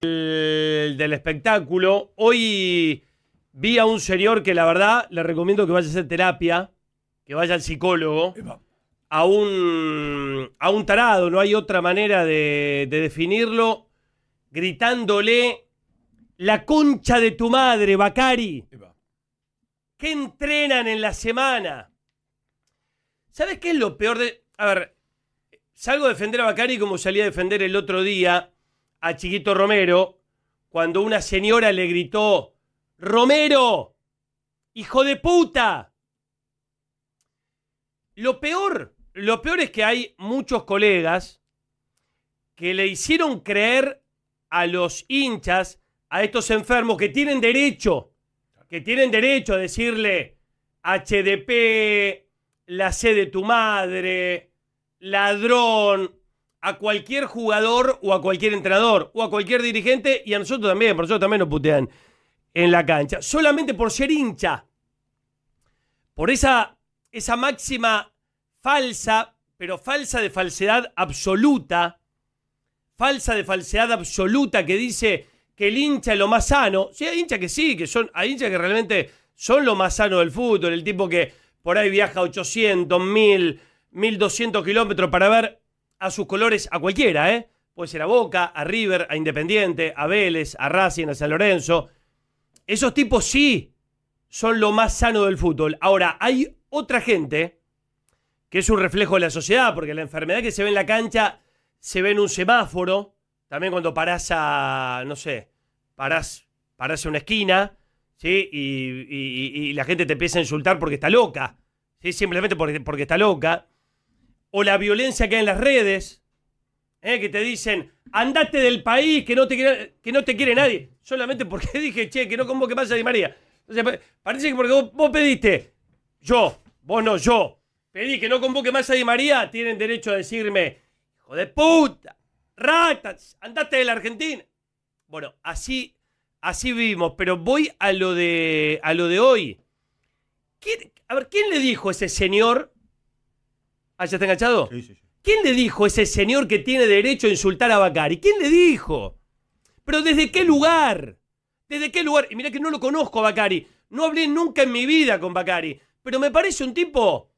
el del espectáculo. Hoy vi a un señor que la verdad le recomiendo que vaya a hacer terapia, que vaya al psicólogo, a un, a un tarado, no hay otra manera de, de definirlo, gritándole la concha de tu madre, Bacari. ¿Qué entrenan en la semana? ¿Sabes qué es lo peor de.? A ver, salgo a defender a Bacari como salí a defender el otro día a Chiquito Romero cuando una señora le gritó: ¡Romero! ¡Hijo de puta! Lo peor, lo peor es que hay muchos colegas que le hicieron creer a los hinchas, a estos enfermos que tienen derecho, que tienen derecho a decirle HDP, la C de tu madre, ladrón, a cualquier jugador o a cualquier entrenador o a cualquier dirigente y a nosotros también, por nosotros también nos putean en la cancha, solamente por ser hincha, por esa, esa máxima falsa, pero falsa de falsedad absoluta, falsa de falsedad absoluta que dice que el hincha es lo más sano. Sí, hay hinchas que sí, que son, hay hinchas que realmente son lo más sano del fútbol, el tipo que por ahí viaja 800, 1000, 1200 kilómetros para ver a sus colores a cualquiera, ¿eh? Puede ser a Boca, a River, a Independiente, a Vélez, a Racing, a San Lorenzo. Esos tipos sí son lo más sano del fútbol. Ahora, hay otra gente que es un reflejo de la sociedad, porque la enfermedad que se ve en la cancha se ve en un semáforo. También cuando parás a, no sé, parás, parás a una esquina, ¿sí? Y, la gente te empieza a insultar porque está loca, ¿sí? Simplemente porque, porque está loca. O la violencia que hay en las redes, ¿eh? que te dicen, andate del país, que no te quiere, que no te quiere nadie. Solamente porque dije, che, que no convoque más a Di María. Parece que porque vos, pediste, yo, vos no, yo, pedí que no convoque más a Di María, tienen derecho a decirme, hijo de puta, ratas, andate de la Argentina. Bueno, así, así vivimos, pero voy a lo de, a lo de hoy. a ver, ¿quién le dijo a ese señor? ¿Ah, ya está enganchado? Sí, sí, sí. ¿Quién le dijo a ese señor que tiene derecho a insultar a Bacari? ¿Quién le dijo? ¿Pero desde qué lugar? ¿Desde qué lugar? Y mira que no lo conozco a Bacari. No hablé nunca en mi vida con Bacari. Pero me parece un tipo.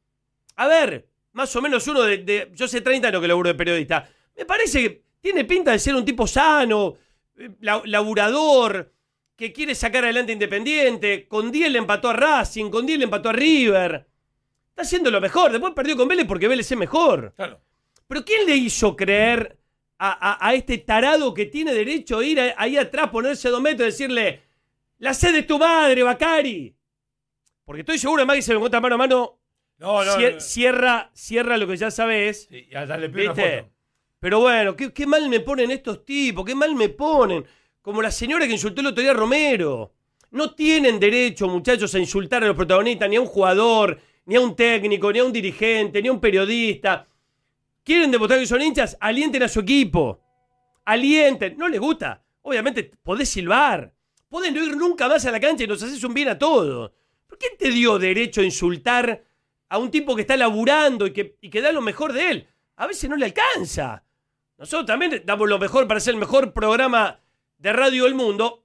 A ver, más o menos uno de. yo sé 30 años que laburo de periodista. Me parece que tiene pinta de ser un tipo sano, eh, laburador, que quiere sacar adelante Independiente. Con 10 le empató a Racing, con 10 le empató a River. Está haciendo lo mejor. Después perdió con Vélez porque Vélez es mejor. Claro. Pero ¿quién le hizo creer a, este tarado que tiene derecho a ir ahí atrás, ponerse dos metros y decirle, la sed de tu madre, Bacari? Porque estoy seguro, además que se lo encuentra mano a mano. No, no, Cierra, cierra lo que ya sabes. Sí, y le ¿viste? Pero bueno, ¿qué, mal me ponen estos tipos, qué mal me ponen. Como la señora que insultó el otro día a Romero. No tienen derecho, muchachos, a insultar a los protagonistas, ni a un jugador, ni a un técnico, ni a un dirigente, ni a un periodista. ¿Quieren demostrar que son hinchas? Alienten a su equipo. Alienten. ¿No les gusta? Obviamente podés silbar. Podés no ir nunca más a la cancha y nos haces un bien a todos. ¿Por qué te dio derecho a insultar a un tipo que está laburando y que, y que da lo mejor de él? A veces no le alcanza. Nosotros también damos lo mejor para ser el mejor programa de radio del mundo.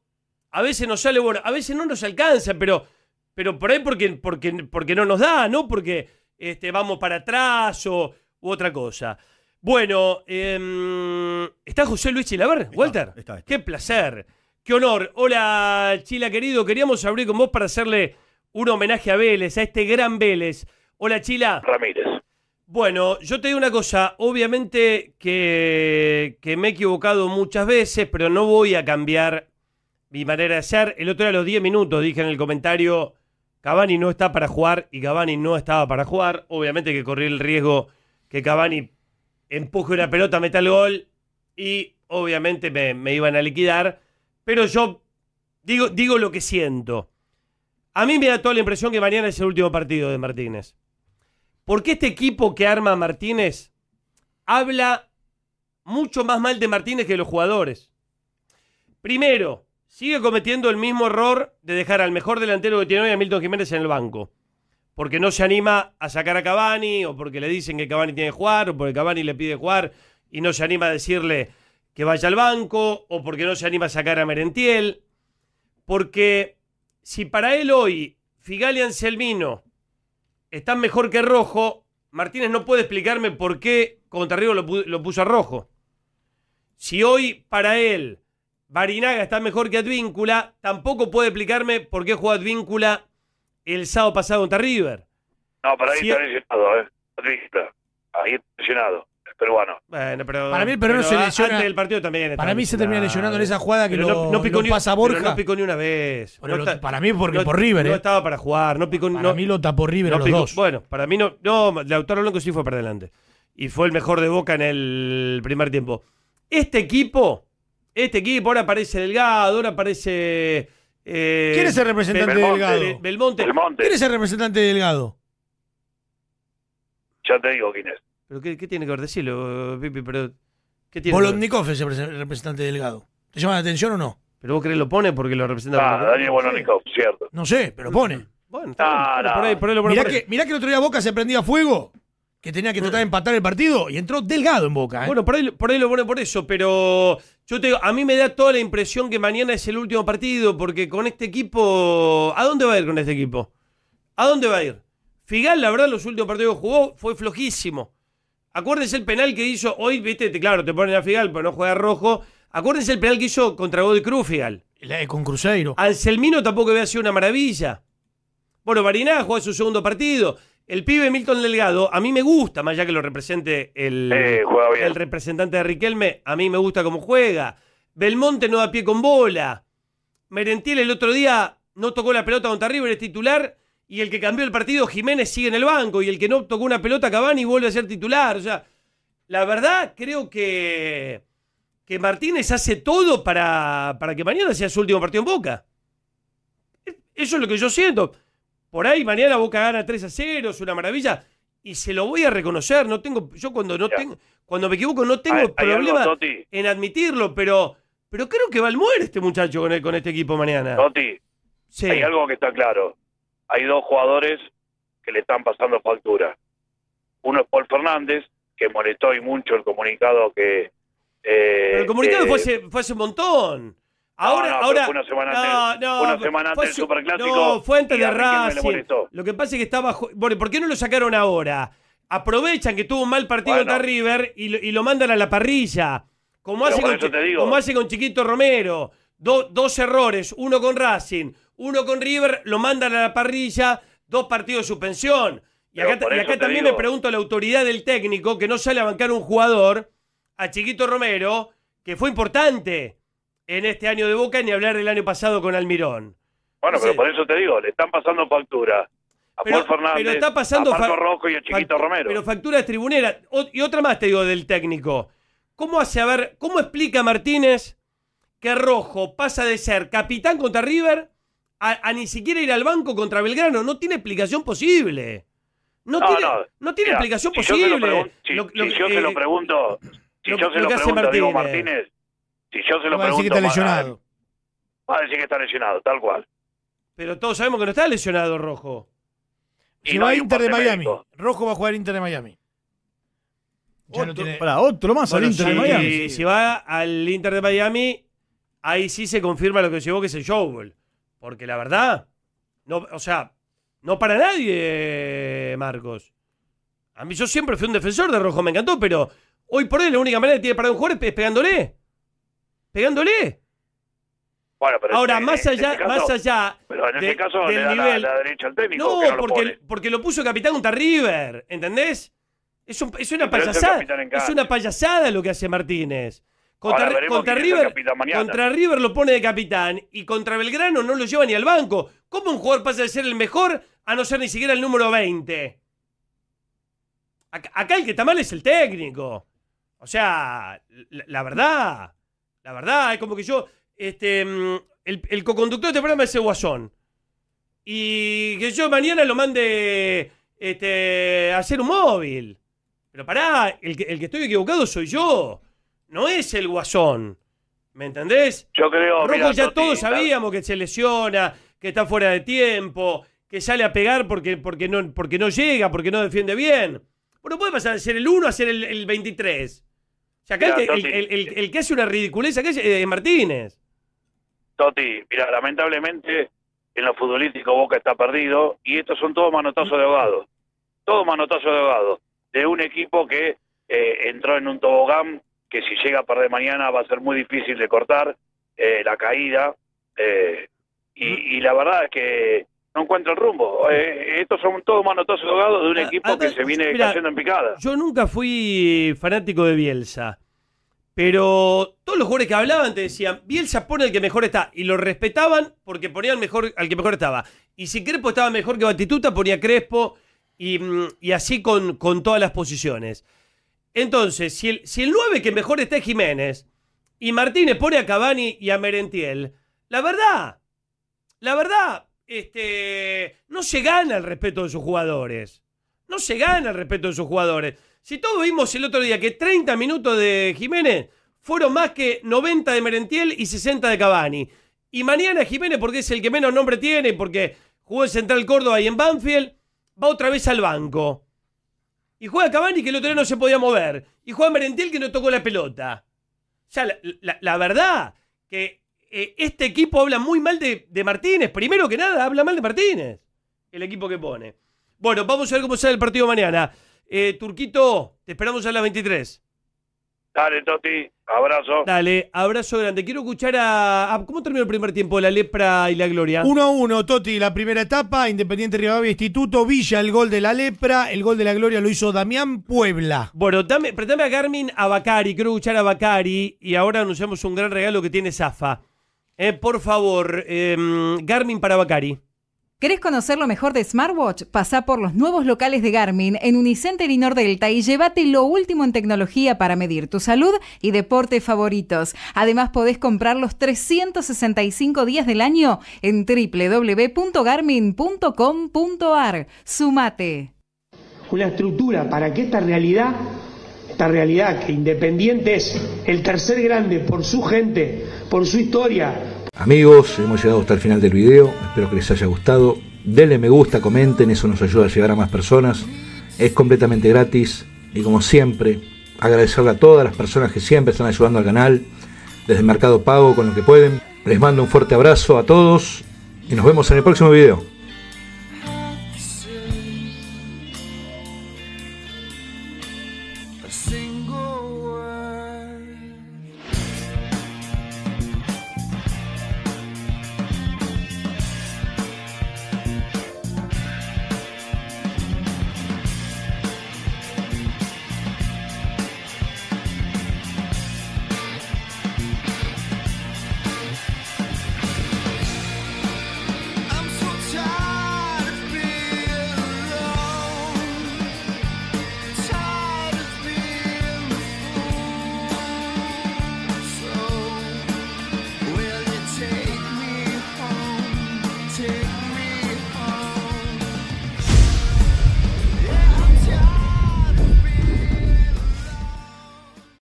A veces nos sale bueno, a veces no nos alcanza, pero, pero por ahí porque, porque, porque no nos da, no porque este, vamos para atrás o, u otra cosa. Bueno, em, ¿está José Luis Chilaver, Walter? Está, Qué placer, qué honor. Hola, Chila querido, queríamos abrir con vos para hacerle un homenaje a Vélez, a este gran Vélez. Hola, Chila. Ramírez. Bueno, yo te digo una cosa, obviamente que, me he equivocado muchas veces, pero no voy a cambiar mi manera de ser. El otro día a los 10 minutos dije en el comentario, Cavani no está para jugar y Cavani no estaba para jugar. Obviamente que corrí el riesgo que Cavani empuje una pelota, meta el gol y obviamente me, me iban a liquidar. Pero yo digo, digo lo que siento. A mí me da toda la impresión que mañana es el último partido de Martínez. Porque este equipo que arma Martínez habla mucho más mal de Martínez que de los jugadores. Primero, sigue cometiendo el mismo error de dejar al mejor delantero que tiene hoy a Milton Jiménez en el banco. Porque no se anima a sacar a Cavani, o porque le dicen que Cavani tiene que jugar, o porque Cavani le pide jugar y no se anima a decirle que vaya al banco o porque no se anima a sacar a Merentiel. Porque si para él hoy Figal y Anselmino están mejor que Rojo, Martínez no puede explicarme por qué contra pu- lo puso a Rojo. Si hoy para él Barinaga está mejor que Advíncula, tampoco puede explicarme por qué jugó Advíncula el sábado pasado contra River. No, para ahí Sí. está lesionado, ¿eh? Advíncula. Ahí está lesionado. El peruano. Bueno, pero, Para mí el peruano pero se lesiona- Antes del partido también Para mí se termina lesionando en esa jugada que Pero lo, no, no picó lo ni, pasa pero Borja. no picó ni una vez. Pero No lo- está- para mí porque no- por River, No ¿eh? estaba para jugar, no picó Para no- mí lo tapó River no a los picó- dos. Bueno, para mí no. No, Lautaro Blanco sí fue para adelante. Y fue el mejor de Boca en el primer tiempo. Este equipo, este equipo, ahora aparece Delgado, ahora aparece. eh, ¿Quién es el representante de Delgado? Be- Belmonte. El Monte. ¿Quién es el representante de Delgado? Ya te digo quién es. ¿Pero qué, qué tiene que ver? Decirlo, Pipi, pero. ¿Qué tiene que ver? Volodnikov es el prese- representante de Delgado. ¿Te llama la atención o no? ¿Pero vos crees lo pone porque lo representa Ah? Daniel Bolonikov, cierto. No sé, pero pone. Bueno, está bien, Ah, no. por ahí, por ahí lo pone Mirá por ahí. que, mirá que el otro día Boca se prendía fuego, que tenía que tratar de empatar el partido y entró Delgado en Boca. ¿eh? Bueno, por ahí, por ahí lo pone por eso, pero yo te digo, a mí me da toda la impresión que mañana es el último partido, porque con este equipo, ¿a dónde va a ir con este equipo? ¿A dónde va a ir? Figal, la verdad, los últimos partidos que jugó fue flojísimo. Acuérdense el penal que hizo hoy, viste, te- claro, te ponen a Figal, pero no juega rojo. Acuérdense el penal que hizo contra Godoy Cruz, Figal. La de- con Cruzeiro. Anselmino tampoco había sido una maravilla. Bueno, Barinaga jugó su segundo partido. El pibe Milton Delgado, a mí me gusta, más allá que lo represente el, Eh, el representante de Riquelme, a mí me gusta cómo juega. Belmonte no da pie con bola. Merentiel el otro día no tocó la pelota contra River, es titular. Y el que cambió el partido, Jiménez, sigue en el banco. Y el que no tocó una pelota, Cavani, vuelve a ser titular. O sea, la verdad, creo que, que Martínez hace todo para, para que mañana sea su último partido en Boca. Eso es lo que yo siento. Por ahí mañana Boca gana 3 a 0, es una maravilla. Y se lo voy a reconocer. No tengo, yo cuando no Ya. tengo, cuando me equivoco, no tengo Hay- hay algo, problema en admitirlo, pero, pero creo que va al muere este muchacho con, el- con este equipo mañana. Totti, Sí. hay algo que está claro. Hay dos jugadores que le están pasando factura. Uno es Paul Fernández, que molestó y mucho el comunicado que... eh, Pero el comunicado eh, fue, hace, fue hace un montón. Ahora, no, ahora. una semana no, antes- no, una semana antes del su- Superclásico No, fue antes de Racing. Lo que pasa es que estaba. Bueno, ¿por qué no lo sacaron ahora? Aprovechan que tuvo un mal partido Bueno. contra River y lo, y lo mandan a la parrilla. Como hace, con, como hace Chiquito Romero. Do- dos errores, uno con Racing, uno con River, lo mandan a la parrilla, dos partidos de suspensión. Y Pero acá, y acá también digo. me pregunto la autoridad del técnico que no sale a bancar un jugador, a Chiquito Romero, que fue importante en este año de Boca, ni hablar del año pasado con Almirón. Bueno, pero por eso te digo, le están pasando factura a Pero- Paul Fernández, pero está pasando a Marco Rojo y a Chiquito Romero. Pero factura es tribunera. O- y otra más te digo del técnico. ¿Cómo hace, a ver, cómo explica Martínez que Rojo pasa de ser capitán contra River a, a ni siquiera ir al banco contra Belgrano? No tiene explicación posible. No, No, tiene, no. no tiene Mira, explicación si yo se lo posible. pregun- si Lo- lo- si yo se eh, lo pregunto, si yo se lo pregunto a Diego Martínez. Si yo se lo Va a decir que está lesionado. va a decir que está lesionado, tal cual. Pero todos sabemos que no está lesionado Rojo. Y Se no va a Inter de Miami. médico. Rojo va a jugar Inter de Miami. Ya no Otro, tiene- pará, otro más Bueno, al Inter si, de Miami. si va al Inter de Miami, ahí sí se confirma lo que llevó que es el showball. Porque la verdad, no, o sea, no para nadie, Marcos. A mí yo siempre fui un defensor de Rojo, me encantó, pero hoy por hoy la única manera que tiene para un jugador es pegándole. Pegándole. Bueno, pero Ahora, más en allá, este caso- más allá Pero en de- este caso del le da la- nivel. la, derecha al técnico. No, que no lo porque, porque lo puso capitán contra River, ¿entendés? Es, un- es una es payasada. Es una payasada lo que hace Martínez. Contra, River, contra River lo pone de capitán y contra Belgrano no lo lleva ni al banco. ¿Cómo un jugador pasa de ser el mejor a no ser ni siquiera el número 20? Acá, acá el que está mal es el técnico. O sea, la, la verdad, la verdad, es como que yo, este, mm, el, el coconductor de este programa es el Guasón. Y que yo mañana lo mande este, a hacer un móvil. Pero pará, el que, el que estoy equivocado soy yo. No es el Guasón. ¿Me entendés? Yo creo, Rojo ya todos sabíamos que se lesiona, que está fuera de tiempo, que sale a pegar porque, porque, no, porque no llega, porque no defiende bien. Bueno, puede pasar de ser el 1 a ser el, el 23. O sea, acá el, que, el- el- que hace una ridiculez acá es eh, Martínez. Toti, mira, lamentablemente en lo futbolístico Boca está perdido y estos son todos manotazos de ahogado. Todos manotazos de ahogado. De un equipo que eh, entró en un tobogán que si llega a perder mañana va a ser muy difícil de cortar eh, la caída. y, y la verdad es que no encuentra el rumbo. Eh, estos son todos manotazos de ahogado de un Ah, equipo ah, que se viene mira, cayendo en picada. Yo nunca fui fanático de Bielsa. Pero todos los jugadores que hablaban te decían, Bielsa pone al que mejor está. Y lo respetaban porque ponían mejor al que mejor estaba. Y si Crespo estaba mejor que Batituta, ponía Crespo. Y, y así con, con todas las posiciones. Entonces, si el, si el 9 que mejor está es Jiménez, y Martínez pone a Cavani y a Merentiel, la verdad, la verdad, este, no se gana el respeto de sus jugadores. No se gana el respeto de sus jugadores. Si todos vimos el otro día que 30 minutos de Jiménez fueron más que 90 de Merentiel y 60 de Cavani. Y mañana Jiménez, porque es el que menos nombre tiene, porque jugó en Central Córdoba y en Banfield, va otra vez al banco. Y juega Cavani que el otro día no se podía mover. Y juega Merentiel que no tocó la pelota. O sea, la, verdad que eh, este equipo habla muy mal de, de Martínez. Primero que nada, habla mal de Martínez. El equipo que pone. Bueno, vamos a ver cómo sale el partido mañana. Eh, Turquito, te esperamos a las 23. Dale, Toti, abrazo. Dale, abrazo grande. Quiero escuchar a, a- ¿Cómo terminó el primer tiempo? La lepra y la gloria. 1 a 1, Toti, la primera etapa, Independiente Rivadavia Instituto, Villa, el gol de la lepra, el gol de la gloria lo hizo Damián Puebla. Bueno, dame, préstame a Garmin a Bacari. Quiero escuchar a Bacari. Y ahora anunciamos un gran regalo que tiene Zafa. Eh, por favor, em, Garmin para Bacari. ¿Querés conocer lo mejor de Smartwatch? Pasá por los nuevos locales de Garmin en Unicenter y Nordelta y llévate lo último en tecnología para medir tu salud y deportes favoritos. Además podés comprar los 365 días del año en www.garmin.com.ar. Sumate. una estructura para que esta realidad, esta realidad que Independiente es el tercer grande por su gente, por su historia, Amigos, hemos llegado hasta el final del video, espero que les haya gustado. Denle me gusta, comenten, eso nos ayuda a llegar a más personas. Es completamente gratis y como siempre, agradecerle a todas las personas que siempre están ayudando al canal, desde Mercado Pago con lo que pueden. Les mando un fuerte abrazo a todos y nos vemos en el próximo video. A single